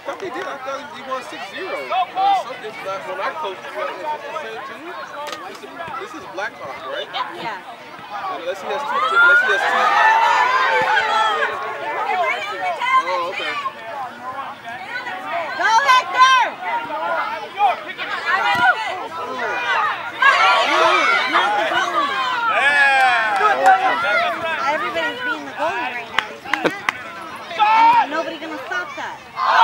I think did. I thought he won 6-0 or something. When I coached you, this is Blackhawk, right? Yeah. Unless he has two, unless he has two Nobody gonna stop that.